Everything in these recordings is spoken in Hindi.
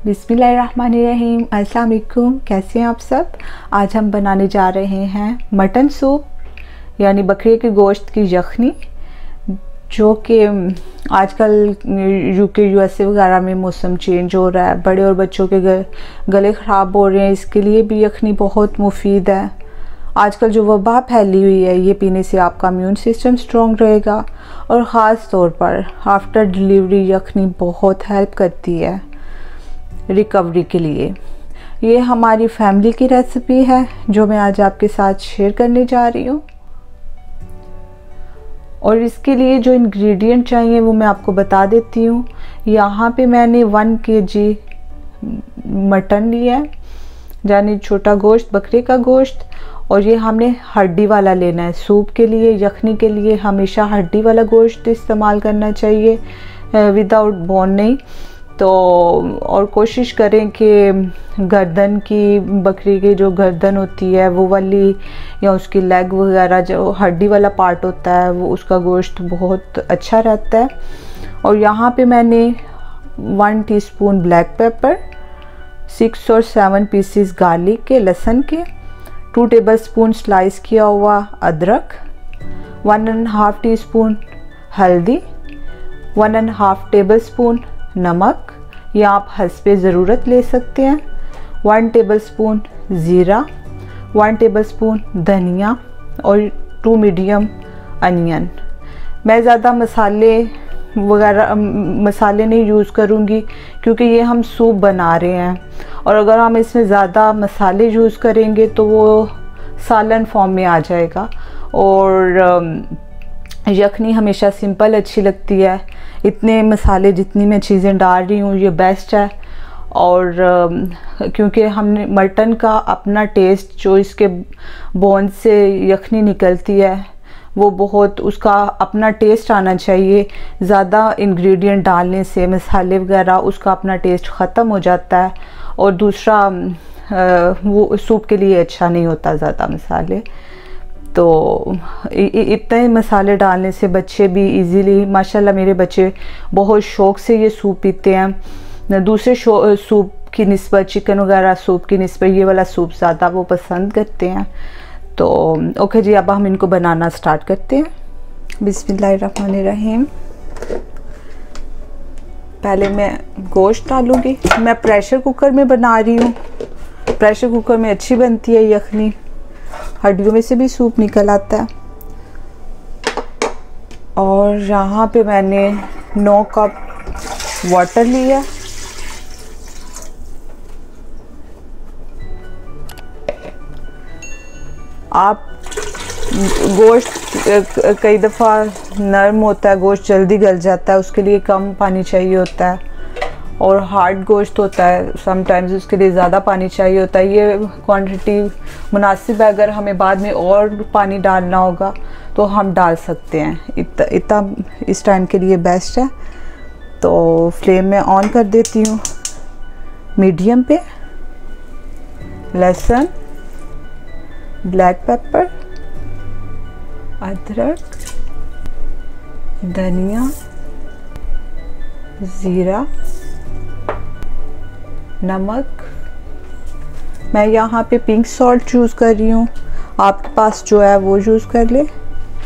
अस्सलाम वालेकुम कैसे हैं आप सब? आज हम बनाने जा रहे हैं मटन सूप, यानी बकरे के गोश्त की यखनी, जो कि आजकल यूके, यूएसए वगैरह में मौसम चेंज हो रहा है। बड़े और बच्चों के गले ख़राब हो रहे हैं। इसके लिए भी यखनी बहुत मुफीद है। आजकल जो वबा फैली हुई है, ये पीने से आपका इम्यून सिस्टम स्ट्रॉन्ग रहेगा। और ख़ास तौर पर आफ्टर डिलीवरी यखनी बहुत हेल्प करती है। रिकवरी के लिए। ये हमारी फैमिली की रेसिपी है, जो मैं आज आपके साथ शेयर करने जा रही हूँ। और इसके लिए जो इंग्रेडिएंट चाहिए, वो मैं आपको बता देती हूँ। यहाँ पे मैंने वन के जी मटन लिया है, यानी छोटा गोश्त, बकरे का गोश्त। और ये हमने हड्डी वाला लेना है। सूप के लिए, यखनी के लिए हमेशा हड्डी वाला गोश्त इस्तेमाल करना चाहिए। विदाउट बोन नहीं। तो और कोशिश करें कि गर्दन की, बकरी की जो गर्दन होती है, वो वाली, या उसकी लेग वगैरह, जो हड्डी वाला पार्ट होता है, वो उसका गोश्त बहुत अच्छा रहता है। और यहाँ पे मैंने one teaspoon black pepper six और सेवन पीसीस गार्लिक के, लहसन के टू टेबल स्पून स्लाइस किया हुआ अदरक one and half teaspoon हल्दी one and half tablespoon नमक या आप हंसपे ज़रूरत ले सकते हैं। वन टेबल स्पून ज़ीरा वन टेबल स्पून धनिया और टू मीडियम अनियन मैं ज़्यादा मसाले वगैरह मसाले नहीं यूज़ करूँगी क्योंकि ये हम सूप बना रहे हैं। और अगर हम इसमें ज़्यादा मसाले यूज़ करेंगे तो वो सालन फॉर्म में आ जाएगा। और यखनी हमेशा सिंपल अच्छी लगती है। इतने मसाले जितनी मैं चीज़ें डाल रही हूँ, ये बेस्ट है। और क्योंकि हमने, मटन का अपना टेस्ट जो इसके बोन से यखनी निकलती है, वो बहुत, उसका अपना टेस्ट आना चाहिए। ज़्यादा इंग्रेडिएंट डालने से, मसाले वगैरह, उसका अपना टेस्ट ख़त्म हो जाता है। और दूसरा वो सूप के लिए अच्छा नहीं होता ज़्यादा मसाले। तो इतने मसाले डालने से बच्चे भी इजीली माशाल्लाह मेरे बच्चे बहुत शौक़ से ये सूप पीते हैं। दूसरे सूप की नस्बत चिकन वगैरह सूप की नस्बत, ये वाला सूप ज़्यादा वो पसंद करते हैं। तो ओके जी, अब हम इनको बनाना स्टार्ट करते हैं। बिस्मिल्लाहिर्रहमानिर्रहीम। पहले मैं गोश्त डालूँगी। मैं प्रेशर कुकर में बना रही हूँ। प्रेशर कुकर में अच्छी बनती है यखनी। हड्डियों में से भी सूप निकल आता है। और यहाँ पे मैंने नौ कप वाटर लिया आप गोश्त कई दफ़ा नरम होता है, गोश्त जल्दी गल जाता है, उसके लिए कम पानी चाहिए होता है। और हार्ड गोश्त होता है समटाइम्स उसके लिए ज़्यादा पानी चाहिए होता है। ये क्वांटिटी मुनासिब है, अगर हमें बाद में और पानी डालना होगा तो हम डाल सकते हैं। इतना इतना इस टाइम के लिए बेस्ट है। तो फ्लेम में ऑन कर देती हूँ। मीडियम पे। लहसुन। ब्लैक पेपर अदरक। धनिया। ज़ीरा। नमक। मैं यहाँ पे पिंक सॉल्ट चूज़ कर रही हूँ। आपके पास जो है वो यूज़ कर ले।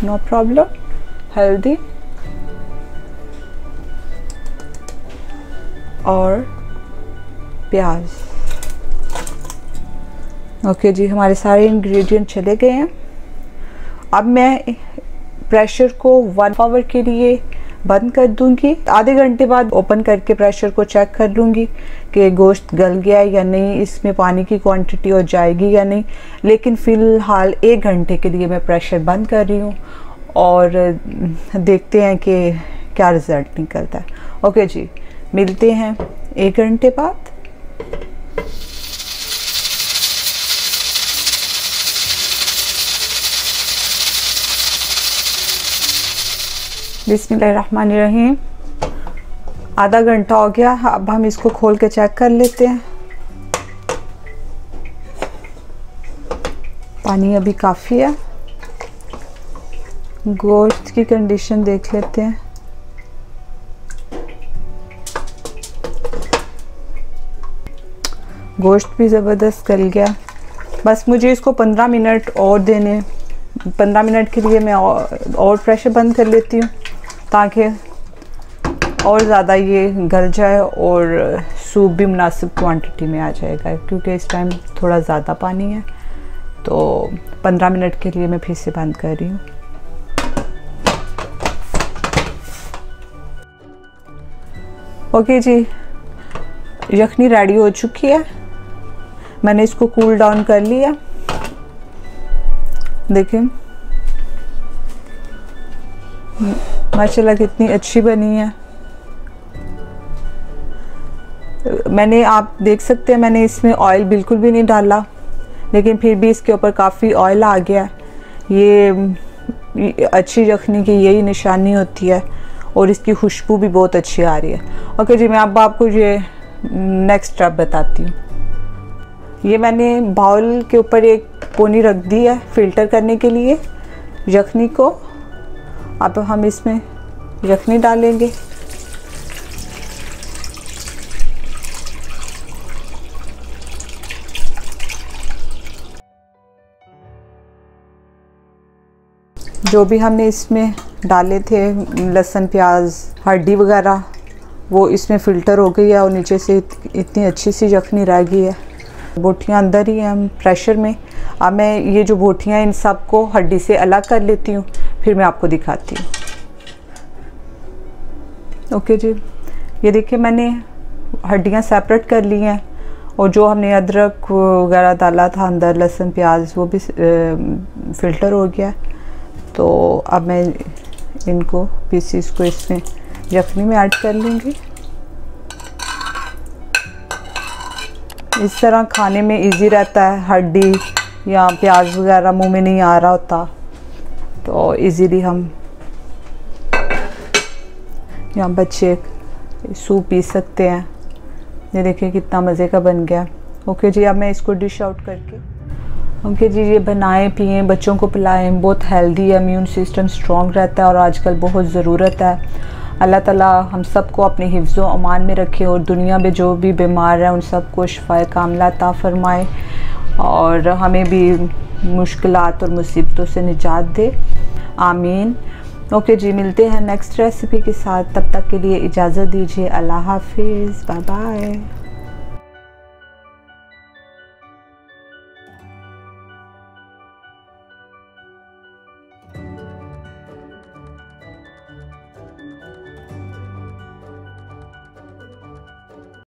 नो प्रॉब्लम हल्दी और प्याज। ओके okay जी, हमारे सारे इंग्रेडिएंट चले गए हैं। अब मैं प्रेशर को वन आवर के लिए बंद कर दूँगी। आधे घंटे बाद ओपन करके प्रेशर को चेक कर लूँगी कि गोश्त गल गया है या नहीं, इसमें पानी की क्वांटिटी हो जाएगी या नहीं। लेकिन फ़िलहाल एक घंटे के लिए मैं प्रेशर बंद कर रही हूँ और देखते हैं कि क्या रिज़ल्ट निकलता है। ओके जी, मिलते हैं एक घंटे बाद। बिसमीम आधा घंटा हो गया अब हम इसको खोल के चेक कर लेते हैं। पानी अभी काफ़ी है। गोश्त की कंडीशन देख लेते हैं। गोश्त भी ज़बरदस्त गल गया। बस मुझे इसको 15 मिनट और देने 15 मिनट के लिए मैं और, और प्रेशर बंद कर लेती हूँ। ताकि और ज़्यादा ये गल जाए और सूप भी मुनासिब क्वांटिटी में आ जाएगा, क्योंकि इस टाइम थोड़ा ज़्यादा पानी है। तो 15 मिनट के लिए मैं फिर से बंद कर रही हूँ। ओके जी, यखनी रेडी हो चुकी है। मैंने इसको कूल डाउन कर लिया। देखिए। माशाल्लाह कितनी अच्छी बनी है। मैंने आप देख सकते हैं, मैंने इसमें ऑयल बिल्कुल भी नहीं डाला, लेकिन फिर भी इसके ऊपर काफ़ी ऑयल आ गया है। ये अच्छी यखनी की यही निशानी होती है, और इसकी खुशबू भी बहुत अच्छी आ रही है। ओके जी, मैं अब आपको ये नेक्स्ट स्टेप बताती हूँ। ये मैंने बाउल के ऊपर एक पोनी रख दी है फ़िल्टर करने के लिए यखनी को। अब हम इसमें यखनी डालेंगे। जो भी हमने इसमें डाले थे, लहसुन, प्याज हड्डी वगैरह, वो इसमें फ़िल्टर हो गई है और नीचे से इतनी अच्छी सी यखनी रह गई है। बोटियाँ अंदर ही हैं, हम प्रेशर में। अब मैं ये जो बोटियाँ इन सबको हड्डी से अलग कर लेती हूँ। फिर मैं आपको दिखाती हूँ। ओके जी। ये देखिए, मैंने हड्डियाँ सेपरेट कर ली हैं और जो हमने अदरक वगैरह डाला था अंदर, लहसुन, प्याज, वो भी फ़िल्टर हो गया। तो अब मैं इनको पीसीस को इसमें यखनी में ऐड कर लूँगी। इस तरह खाने में इजी रहता है। हड्डी या प्याज वगैरह मुँह में नहीं आ रहा होता। तो इजीली हम यहाँ बच्चे सूप पी सकते हैं। ये देखिए कितना मज़े का बन गया। ओके जी, अब मैं इसको डिश आउट करके ओके जी, ये बनाएँ, पिए, बच्चों को पिलाएँ। बहुत हेल्दी है इम्यून सिस्टम स्ट्रॉन्ग रहता है और आजकल बहुत ज़रूरत है। अल्लाह ताला हम सबको अपने हिफ्ज़ अमान में रखे और दुनिया में जो भी बीमार है, उन सबको शफा कामला ता फरमाए। और हमें भी मुश्किल और मुसीबतों से निजात दे। आमीन। ओके जी, मिलते हैं नेक्स्ट रेसिपी के साथ। तब तक के लिए इजाज़त दीजिए। अल्लाह हाफिज़। Bye bye